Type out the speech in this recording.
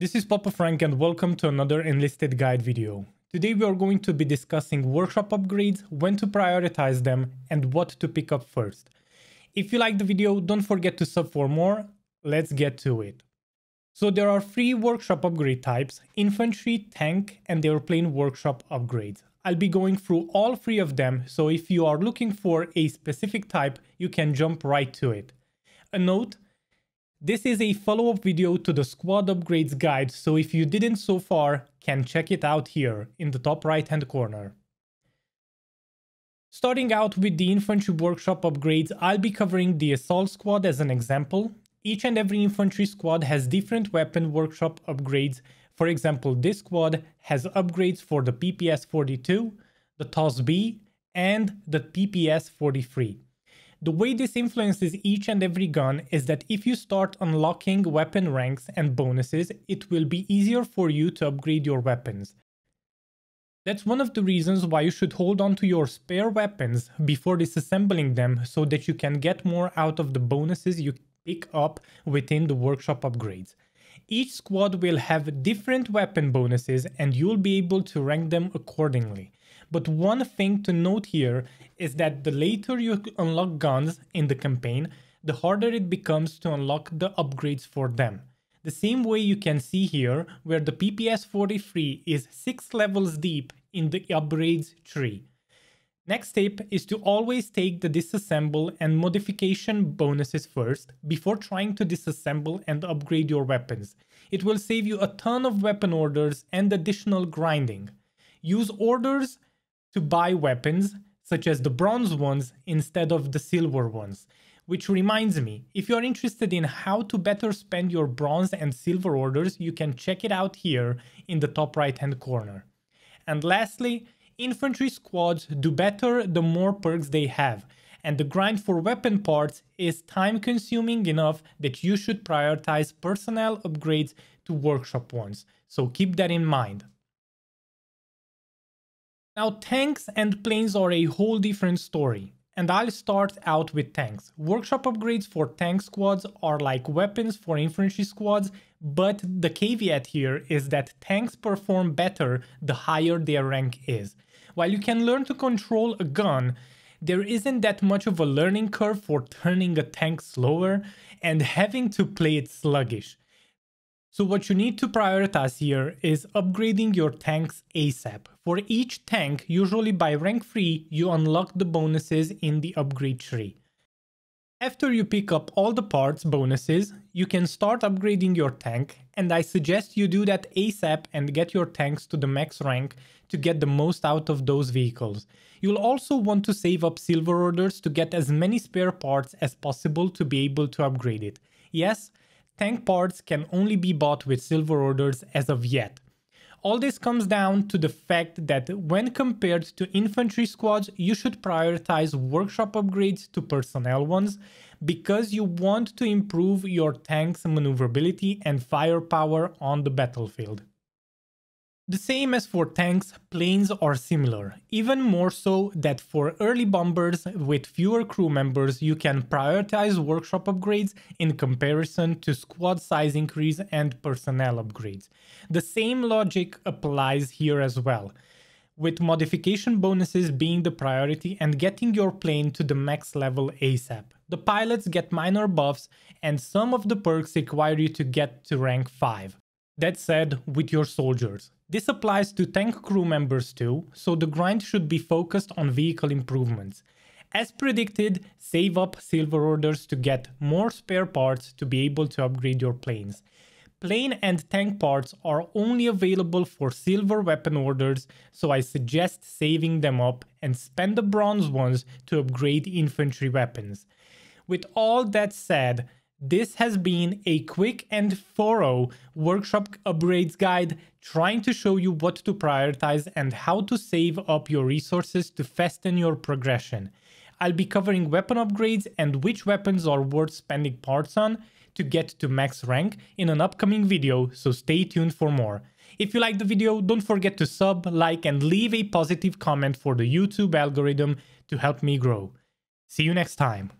This is Papa Frank and welcome to another enlisted guide video. Today we are going to be discussing workshop upgrades, when to prioritize them, and what to pick up first. If you like the video, don't forget to sub for more. Let's get to it. So there are three workshop upgrade types, infantry, tank, and airplane workshop upgrades. I'll be going through all three of them, so if you are looking for a specific type, you can jump right to it. A note, this is a follow-up video to the squad upgrades guide, so if you didn't so far, can check it out here in the top right hand corner. Starting out with the infantry workshop upgrades, I'll be covering the assault squad as an example. Each and every infantry squad has different weapon workshop upgrades. For example, this squad has upgrades for the PPS 42, the TOS-B, and the PPS 43. The way this influences each and every gun is that if you start unlocking weapon ranks and bonuses, it will be easier for you to upgrade your weapons. That's one of the reasons why you should hold on to your spare weapons before disassembling them so that you can get more out of the bonuses you pick up within the workshop upgrades. Each squad will have different weapon bonuses and you'll be able to rank them accordingly. But one thing to note here is that the later you unlock guns in the campaign, the harder it becomes to unlock the upgrades for them. The same way you can see here, where the PPS 43 is 6 levels deep in the upgrades tree. Next tip is to always take the disassemble and modification bonuses first before trying to disassemble and upgrade your weapons. It will save you a ton of weapon orders and additional grinding. Use orders to buy weapons, such as the bronze ones instead of the silver ones. Which reminds me, if you're interested in how to better spend your bronze and silver orders, you can check it out here in the top right hand corner. And lastly, infantry squads do better the more perks they have, and the grind for weapon parts is time consuming enough that you should prioritize personnel upgrades to workshop ones, so keep that in mind. Now tanks and planes are a whole different story. And I'll start out with tanks. Workshop upgrades for tank squads are like weapons for infantry squads, but the caveat here is that tanks perform better the higher their rank is. While you can learn to control a gun, there isn't that much of a learning curve for turning a tank slower and having to play it sluggish. So what you need to prioritize here is upgrading your tanks ASAP. For each tank, usually by rank 3, you unlock the bonuses in the upgrade tree. After you pick up all the parts bonuses, you can start upgrading your tank and I suggest you do that ASAP and get your tanks to the max rank to get the most out of those vehicles. You'll also want to save up silver orders to get as many spare parts as possible to be able to upgrade it. Yes, tank parts can only be bought with silver orders as of yet. All this comes down to the fact that when compared to infantry squads, you should prioritize workshop upgrades to personnel ones because you want to improve your tank's maneuverability and firepower on the battlefield. The same as for tanks, planes are similar, even more so that for early bombers with fewer crew members you can prioritize workshop upgrades in comparison to squad size increase and personnel upgrades. The same logic applies here as well, with modification bonuses being the priority and getting your plane to the max level ASAP. The pilots get minor buffs and some of the perks require you to get to rank 5. That said, with your soldiers. This applies to tank crew members too, so the grind should be focused on vehicle improvements. As predicted, save up silver orders to get more spare parts to be able to upgrade your planes. Plane and tank parts are only available for silver weapon orders, so I suggest saving them up and spend the bronze ones to upgrade infantry weapons. With all that said, this has been a quick and thorough workshop upgrades guide trying to show you what to prioritize and how to save up your resources to fasten your progression. I'll be covering weapon upgrades and which weapons are worth spending parts on to get to max rank in an upcoming video, so stay tuned for more. If you liked the video, don't forget to sub, like and leave a positive comment for the YouTube algorithm to help me grow. See you next time.